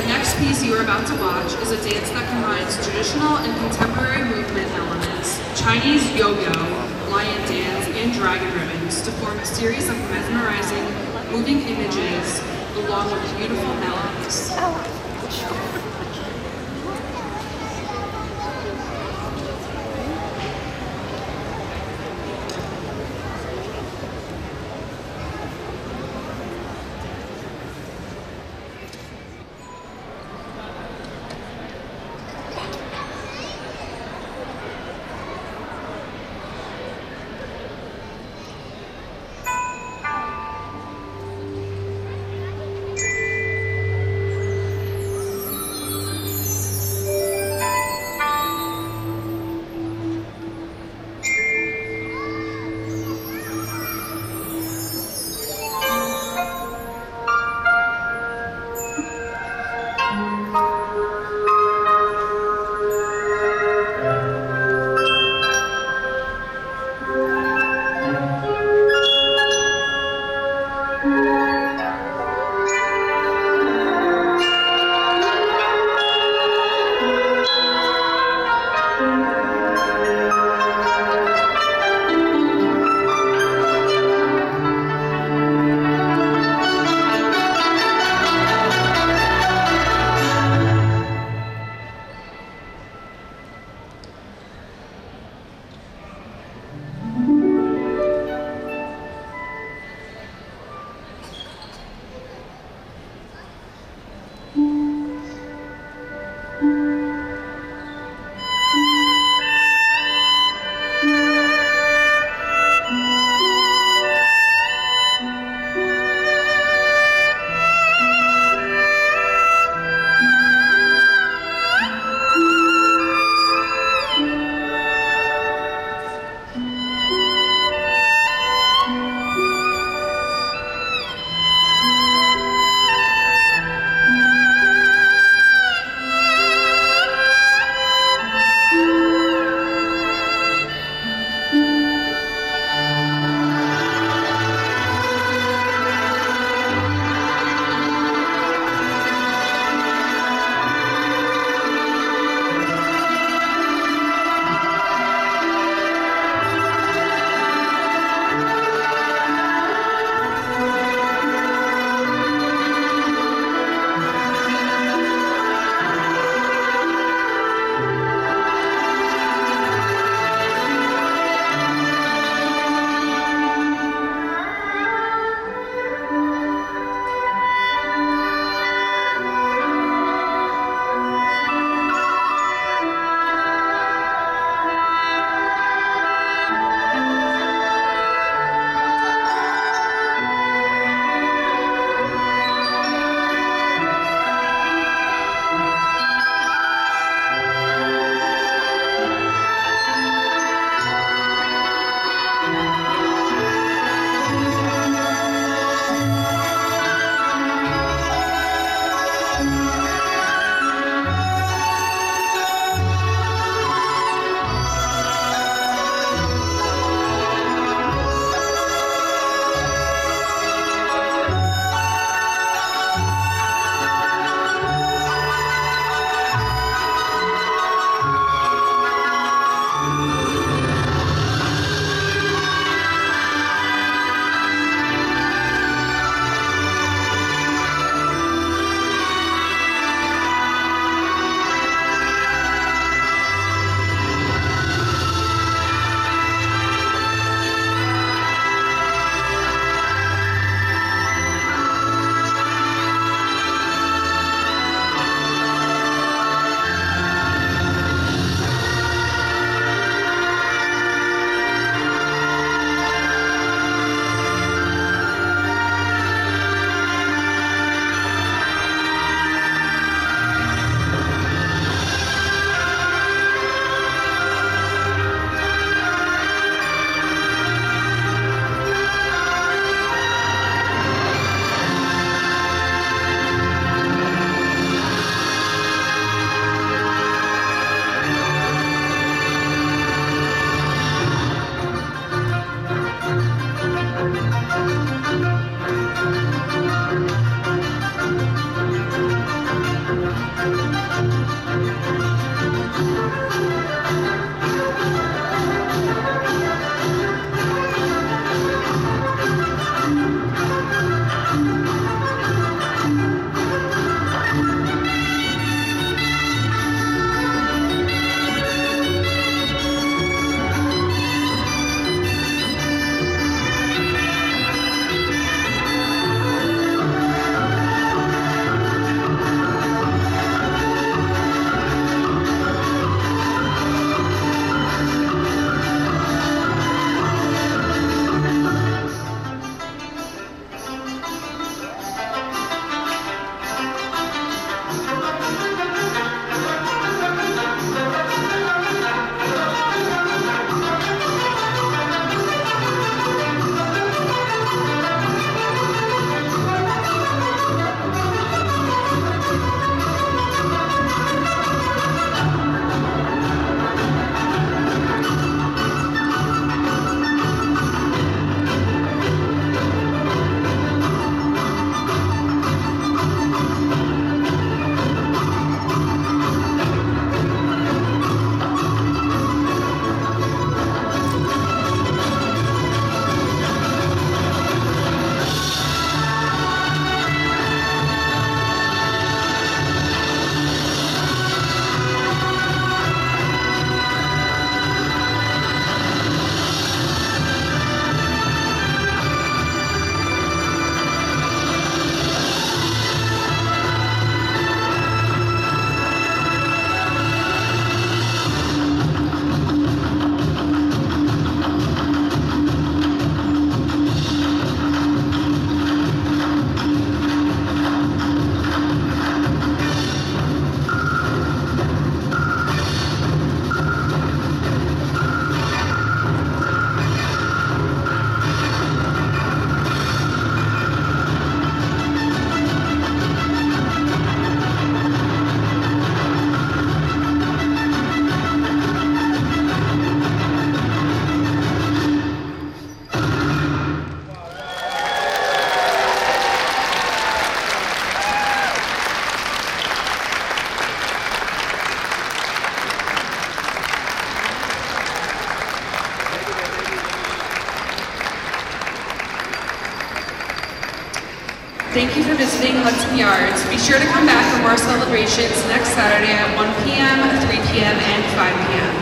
The next piece you are about to watch is a dance that combines traditional and contemporary movement elements, Chinese yo-yo, lion dance, and dragon ribbons to form a series of mesmerizing, moving images along with beautiful melodies. Oh. Thank you for visiting Hudson Yards. Be sure to come back for more celebrations next Saturday at 1 p.m., 3 p.m., and 5 p.m.